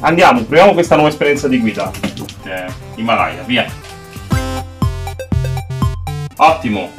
Andiamo, proviamo questa nuova esperienza di guida. Eh, Himalaya, via. Ottimo.